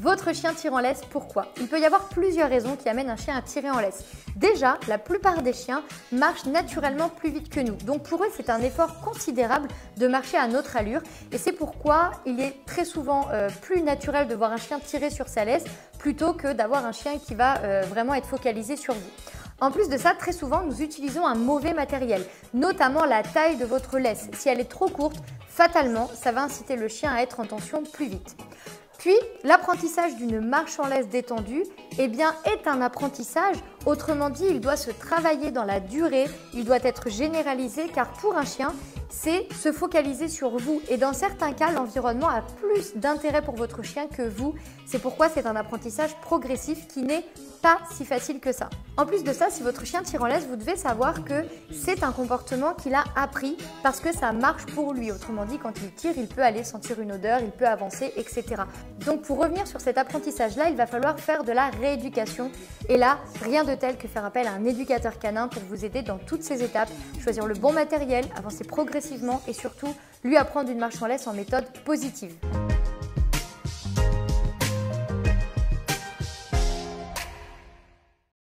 Votre chien tire en laisse, pourquoi? Il peut y avoir plusieurs raisons qui amènent un chien à tirer en laisse. Déjà, la plupart des chiens marchent naturellement plus vite que nous. Donc pour eux, c'est un effort considérable de marcher à notre allure. Et c'est pourquoi il est très souvent euh, plus naturel de voir un chien tirer sur sa laisse plutôt que d'avoir un chien qui va euh, vraiment être focalisé sur vous. En plus de ça, très souvent, nous utilisons un mauvais matériel, notamment la taille de votre laisse. Si elle est trop courte, fatalement, ça va inciter le chien à être en tension plus vite. Puis, l'apprentissage d'une marche en laisse détendue eh bien, est un apprentissage. Autrement dit, il doit se travailler dans la durée, il doit être généralisé car pour un chien, c'est se focaliser sur vous. Et dans certains cas, l'environnement a plus d'intérêt pour votre chien que vous. C'est pourquoi c'est un apprentissage progressif qui n'est pas si facile que ça. En plus de ça, si votre chien tire en laisse, vous devez savoir que c'est un comportement qu'il a appris parce que ça marche pour lui. Autrement dit, quand il tire, il peut aller sentir une odeur, il peut avancer, etc. Donc pour revenir sur cet apprentissage-là, il va falloir faire de la Et là, rien de tel que faire appel à un éducateur canin pour vous aider dans toutes ces étapes, choisir le bon matériel, avancer progressivement et surtout lui apprendre une marche en laisse en méthode positive.